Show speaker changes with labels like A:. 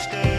A: Stay.